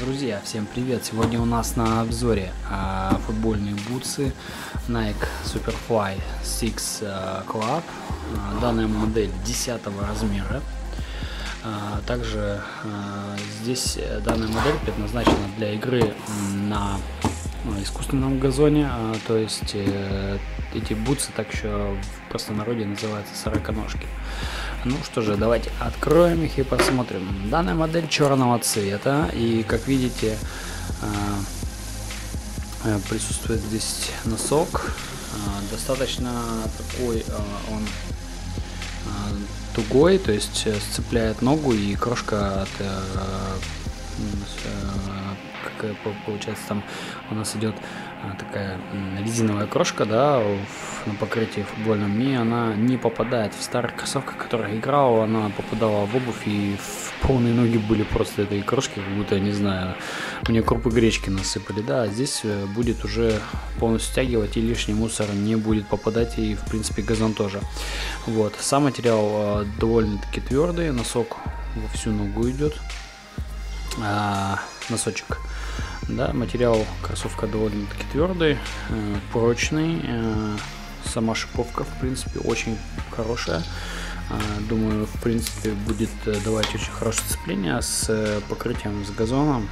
Друзья, всем привет! Сегодня у нас на обзоре а, футбольные бутсы Nike Superfly 6 а, Club. А, данная модель 10 размера. Также а, здесь данная модель предназначена для игры на искусственном газоне, а, то есть э, эти бутсы так еще в простонародье называются сороконожки. Ну что же, давайте откроем их и посмотрим. Данная модель черного цвета, и как видите, э, э, присутствует здесь носок. Достаточно такой он тугой, то есть сцепляет ногу и крошка от как получается там у нас идет а, такая резиновая крошка, да, на покрытии футбольном, и она не попадает в старых кроссовках, которые играл, она попадала в обувь, и в полные ноги были просто этой крошки, как будто, не знаю, мне крупы гречки насыпали, да, здесь э, будет уже полностью стягивать, и лишний мусор не будет попадать, и, в принципе, газон тоже. Вот, сам материал довольно-таки твердый, носок во всю ногу идет, носочек. Да, материал кроссовка довольно-таки твердый, э, прочный. Э, сама шиповка, в принципе, очень хорошая. Э, думаю, в принципе, будет давать очень хорошее сцепление с покрытием с газоном.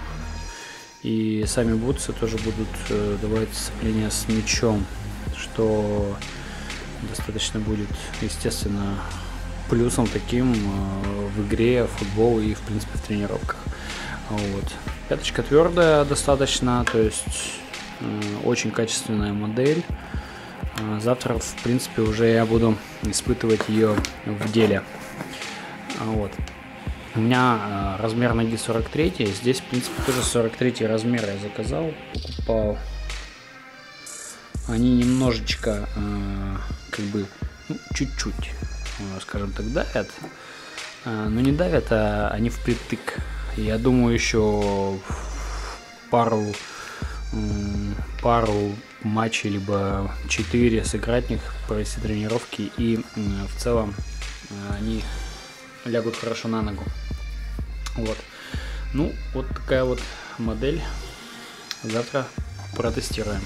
И сами бутсы тоже будут давать сцепление с мячом, что достаточно будет, естественно, плюсом таким в игре, в футбол и, в принципе, в тренировках. Вот. Пяточка твердая достаточно, то есть э, очень качественная модель. Э, завтра, в принципе, уже я буду испытывать ее в деле. Вот. У меня э, размер ноги 43, здесь, в принципе, тоже 43 размер я заказал, покупал. Они немножечко, как бы, ну, чуть-чуть, скажем так, давят. Но не давят, а они впритык. Я думаю, еще пару пару матчей, либо 4 сыграть них, провести тренировки, и в целом э, они лягут хорошо на ногу. Вот. Ну, вот такая вот модель. Завтра протестируем.